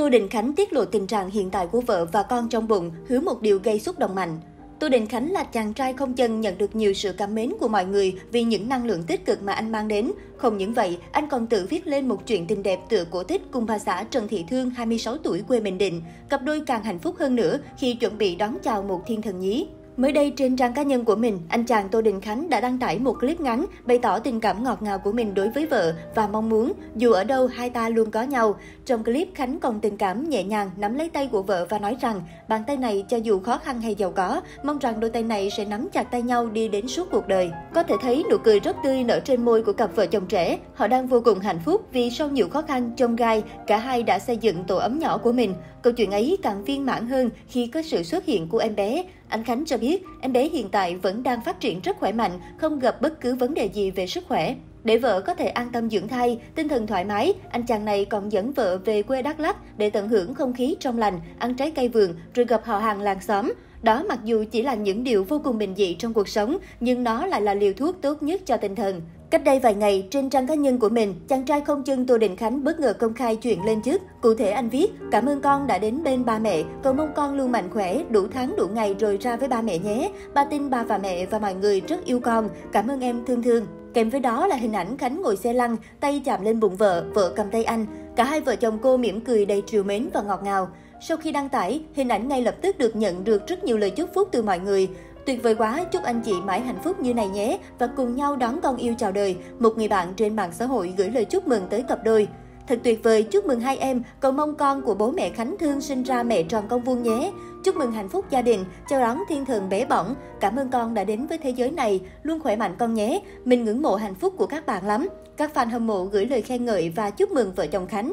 Tô Đình Khánh tiết lộ tình trạng hiện tại của vợ và con trong bụng, hứa một điều gây xúc động mạnh. Tô Đình Khánh là chàng trai không chân nhận được nhiều sự cảm mến của mọi người vì những năng lượng tích cực mà anh mang đến. Không những vậy, anh còn tự viết lên một chuyện tình đẹp tựa cổ tích cùng bà xã Trần Thị Thương, 26 tuổi quê Bình Định. Cặp đôi càng hạnh phúc hơn nữa khi chuẩn bị đón chào một thiên thần nhí. Mới đây trên trang cá nhân của mình, anh chàng Tô Đình Khánh đã đăng tải một clip ngắn bày tỏ tình cảm ngọt ngào của mình đối với vợ và mong muốn dù ở đâu hai ta luôn có nhau. Trong clip Khánh còn tình cảm nhẹ nhàng nắm lấy tay của vợ và nói rằng bàn tay này cho dù khó khăn hay giàu có, mong rằng đôi tay này sẽ nắm chặt tay nhau đi đến suốt cuộc đời. Có thể thấy nụ cười rất tươi nở trên môi của cặp vợ chồng trẻ. Họ đang vô cùng hạnh phúc vì sau nhiều khó khăn trong gai, cả hai đã xây dựng tổ ấm nhỏ của mình. Câu chuyện ấy càng viên mãn hơn khi có sự xuất hiện của em bé. Anh Khánh cho biết, em bé hiện tại vẫn đang phát triển rất khỏe mạnh, không gặp bất cứ vấn đề gì về sức khỏe. Để vợ có thể an tâm dưỡng thai, tinh thần thoải mái, anh chàng này còn dẫn vợ về quê Đắk Lắk để tận hưởng không khí trong lành, ăn trái cây vườn, rồi gặp họ hàng làng xóm. Đó mặc dù chỉ là những điều vô cùng bình dị trong cuộc sống, nhưng nó lại là liều thuốc tốt nhất cho tinh thần. Cách đây vài ngày, trên trang cá nhân của mình, chàng trai không chân Tô Đình Khánh bất ngờ công khai chuyện lên chức. Cụ thể anh viết, cảm ơn con đã đến bên ba mẹ, cầu mong con luôn mạnh khỏe, đủ tháng đủ ngày rồi ra với ba mẹ nhé. Ba tin ba và mẹ và mọi người rất yêu con, cảm ơn em thương thương. Kèm với đó là hình ảnh Khánh ngồi xe lăn, tay chạm lên bụng vợ, vợ cầm tay anh. Cả hai vợ chồng cô mỉm cười đầy trìu mến và ngọt ngào. Sau khi đăng tải, hình ảnh ngay lập tức được nhận được rất nhiều lời chúc phúc từ mọi người. Tuyệt vời quá, chúc anh chị mãi hạnh phúc như này nhé và cùng nhau đón con yêu chào đời. Một người bạn trên mạng xã hội gửi lời chúc mừng tới cặp đôi. Thật tuyệt vời, chúc mừng hai em, cầu mong con của bố mẹ Khánh Thương sinh ra mẹ tròn con vuông nhé. Chúc mừng hạnh phúc gia đình, chào đón thiên thần bé bỏng. Cảm ơn con đã đến với thế giới này, luôn khỏe mạnh con nhé. Mình ngưỡng mộ hạnh phúc của các bạn lắm. Các fan hâm mộ gửi lời khen ngợi và chúc mừng vợ chồng Khánh.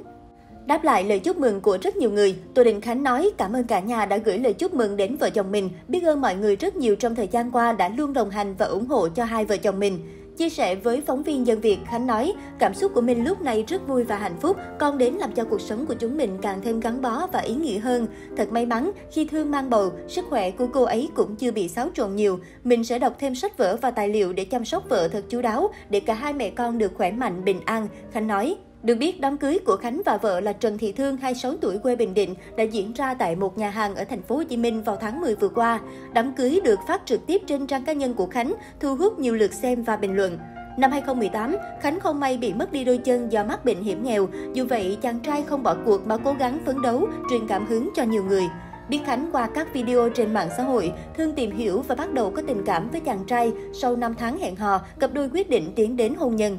Đáp lại lời chúc mừng của rất nhiều người, Tô Đình Khánh nói cảm ơn cả nhà đã gửi lời chúc mừng đến vợ chồng mình, biết ơn mọi người rất nhiều trong thời gian qua đã luôn đồng hành và ủng hộ cho hai vợ chồng mình. Chia sẻ với phóng viên Dân Việt, Khánh nói, cảm xúc của mình lúc này rất vui và hạnh phúc, con đến làm cho cuộc sống của chúng mình càng thêm gắn bó và ý nghĩa hơn. Thật may mắn, khi Thương mang bầu, sức khỏe của cô ấy cũng chưa bị xáo trộn nhiều. Mình sẽ đọc thêm sách vở và tài liệu để chăm sóc vợ thật chú đáo, để cả hai mẹ con được khỏe mạnh, bình an, Khánh nói. Được biết, đám cưới của Khánh và vợ là Trần Thị Thương, 26 tuổi quê Bình Định, đã diễn ra tại một nhà hàng ở thành phố Hồ Chí Minh vào tháng 10 vừa qua. Đám cưới được phát trực tiếp trên trang cá nhân của Khánh, thu hút nhiều lượt xem và bình luận. Năm 2018, Khánh không may bị mất đi đôi chân do mắc bệnh hiểm nghèo. Dù vậy, chàng trai không bỏ cuộc mà cố gắng phấn đấu, truyền cảm hứng cho nhiều người. Biết Khánh qua các video trên mạng xã hội, Thương tìm hiểu và bắt đầu có tình cảm với chàng trai. Sau 5 tháng hẹn hò, cặp đôi quyết định tiến đến hôn nhân.